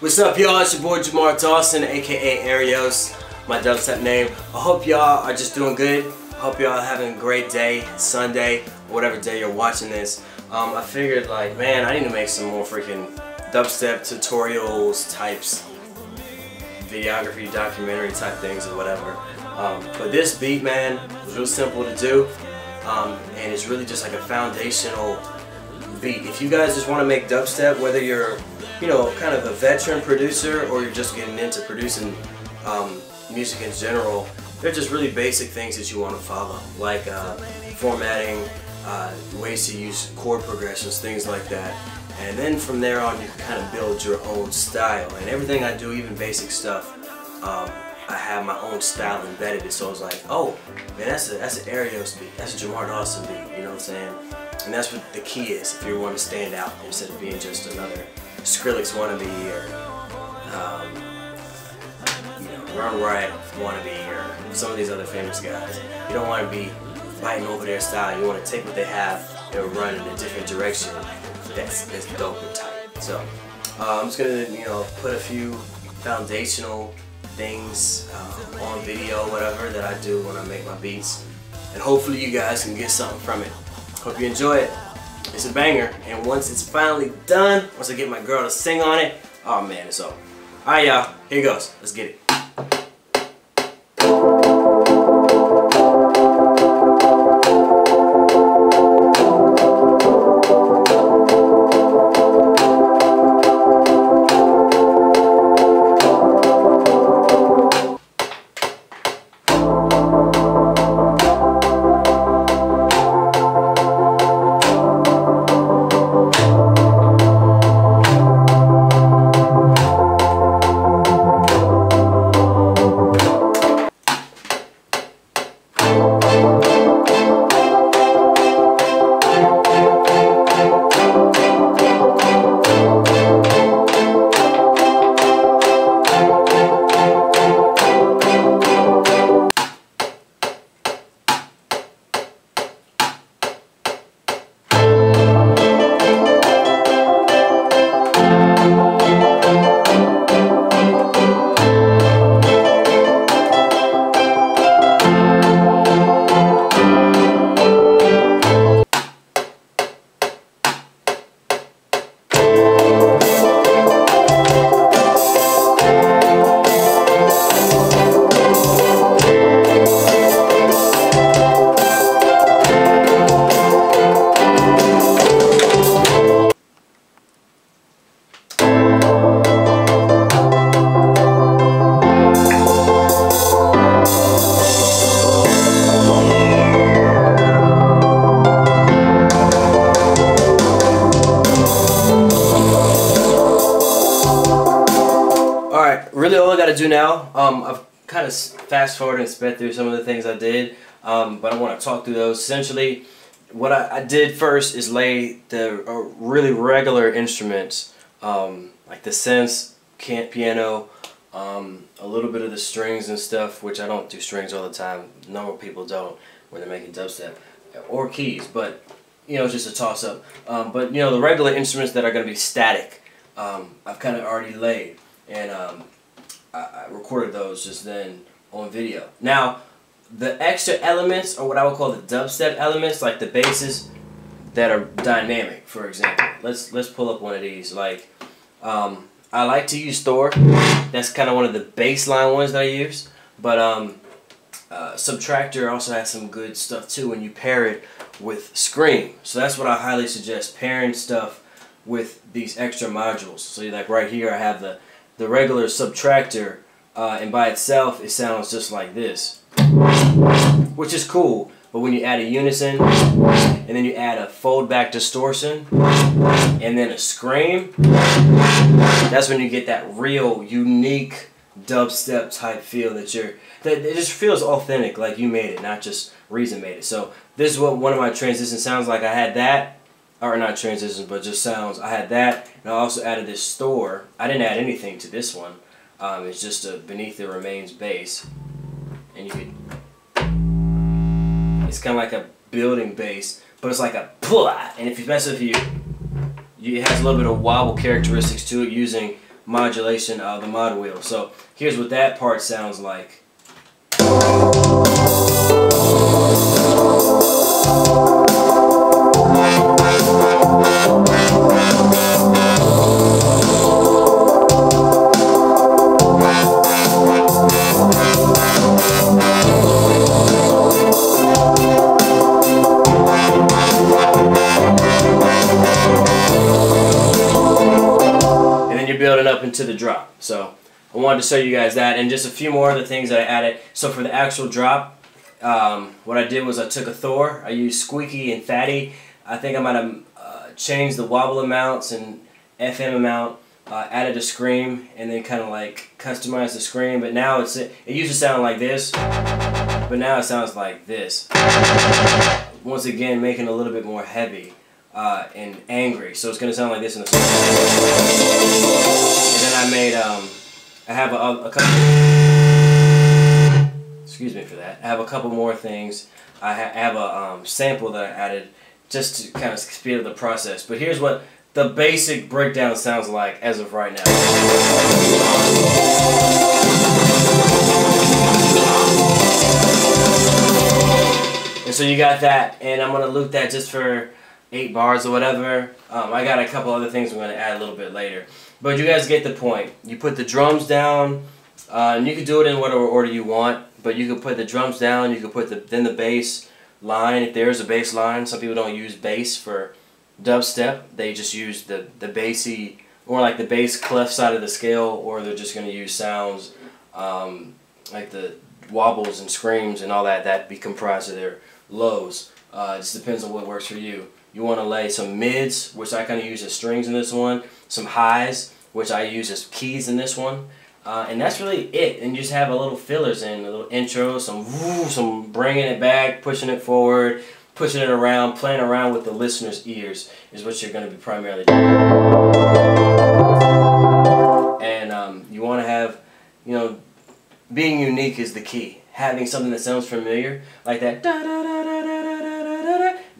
What's up, y'all? It's your boy Jamar Dawson, aka Aereos, my dubstep name. I hope y'all are just doing good. I hope y'all are having a great day, Sunday, whatever day you're watching this. Um, I figured, like, man, I need to make some more freaking dubstep tutorials types, videography, documentary type things, or whatever. Um, but this beat, man, was real simple to do, um, and it's really just like a foundational beat. If you guys just want to make dubstep, whether you're you know, kind of a veteran producer or you're just getting into producing um, music in general, they're just really basic things that you want to follow, like uh, formatting, uh, ways to use chord progressions, things like that. And then from there on, you can kind of build your own style. And everything I do, even basic stuff, um, I have my own style embedded. So it's like, oh, man, that's a that's an Aereos beat, that's a Jamar Dawson beat. You know what I'm saying? And that's what the key is if you want to stand out instead of being just another Skrillex wannabe or um, you know, Run Riot wannabe or some of these other famous guys. You don't want to be fighting over their style. You want to take what they have and run in a different direction that's, that's dope and tight. So uh, I'm just going to, you know, put a few foundational things uh, on video, whatever, that I do when I make my beats. And hopefully you guys can get something from it. Hope you enjoy it. It's a banger, and once it's finally done, once I get my girl to sing on it, oh man, it's over. Alright y'all, here goes. Let's get it. Do now, um, I've kind of fast forwarded and sped through some of the things I did, um, but I want to talk through those. Essentially, what I, I did first is lay the uh, really regular instruments, um, like the synths, can piano, um, a little bit of the strings and stuff, which I don't do strings all the time. Normal people don't when they're making dubstep, or keys, but you know, just a toss up. Um, but you know, the regular instruments that are going to be static, um, I've kind of already laid. And um, I, recorded those just then on video. Now, the extra elements, or what I would call the dubstep elements, like the basses that are dynamic, for example. Let's let's pull up one of these. Like, um, I like to use Thor. That's kind of one of the baseline ones that I use. But um, uh, Subtractor also has some good stuff too when you pair it with Scream. So that's what I highly suggest, pairing stuff with these extra modules. So like right here I have the the regular subtractor uh, and by itself it sounds just like this. Which is cool but when you add a unison and then you add a fold back distortion and then a scream that's when you get that real unique dubstep type feel that you're that it just feels authentic like you made it not just reason made it. So this is what one of my transitions sounds like. I had that or not transitions, but just sounds. I had that, and I also added this Thor. I didn't add anything to this one. Um, it's just a Beneath the Remains bass, and you could. It's kind of like a building bass, but it's like a pull and if you mess with you, you, it has a little bit of wobble characteristics to it using modulation of the mod wheel. So here's what that part sounds like. Up into the drop. So I wanted to show you guys that and just a few more of the things that I added. So for the actual drop, um, what I did was I took a Thor, I used Squeaky and Fatty. I think I might have uh, changed the wobble amounts and FM amount, uh, added a scream, and then kind of like customized the scream. But now it's it used to sound like this, but now it sounds like this. Once again, making a little bit more heavy uh, and angry. So it's to sound like this in the song. And then I made, um, I have a, a couple, excuse me for that. I have a couple more things. I, ha I have a um, sample that I added just to kind of speed up the process. But here's what the basic breakdown sounds like as of right now. And so you got that, and I'm to loop that just for eight bars or whatever. Um, I got a couple other things I'm going to add a little bit later. But you guys get the point. You put the drums down, uh, and you can do it in whatever order you want, but you can put the drums down, you can put the then the bass line, if there is a bass line. Some people don't use bass for dubstep. They just use the, the bassy, or like the bass clef side of the scale, or they're just going to use sounds um, like the wobbles and screams and all that, that be comprised of their lows. Uh, it just depends on what works for you. You want to lay some mids, which I kind of use as strings in this one, some highs, which I use as keys in this one. Uh, and that's really it. And you just have a little fillers in, a little intro, some woo, some bringing it back, pushing it forward, pushing it around, playing around with the listener's ears is what you're going to be primarily doing. And um, you want to have, you know, being unique is the key. Having something that sounds familiar, like that da da da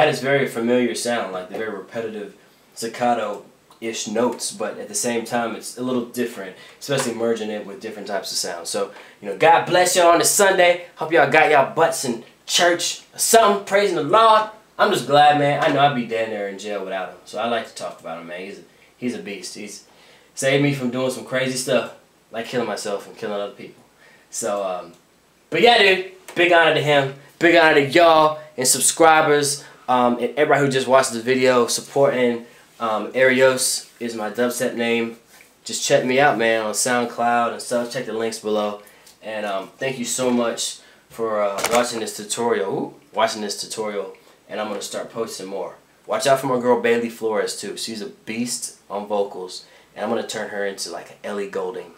that is very familiar sound, like the very repetitive staccato-ish notes, but at the same time it's a little different, especially merging it with different types of sounds. So, you know, God bless y'all on this Sunday. Hope y'all got y'all butts in church or something, praising the Lord. I'm just glad, man. I know I'd be down there in jail without him. So I like to talk about him, man. He's a, he's a beast. He's saved me from doing some crazy stuff, like killing myself and killing other people. So, um, but yeah, dude, big honor to him. Big honor to y'all and subscribers. Um, and everybody who just watched the video supporting um, Aereos is my dubstep name. Just check me out, man, on SoundCloud and stuff. Check the links below. And um, thank you so much for uh, watching this tutorial. Ooh, watching this tutorial. And I'm going to start posting more. Watch out for my girl Bailey Flores, too. She's a beast on vocals. And I'm going to turn her into like an Ellie Goulding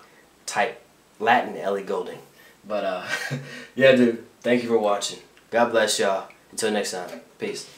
type, Latin Ellie Goulding. But, uh, yeah, dude, thank you for watching. God bless y'all. Until next time. Peace.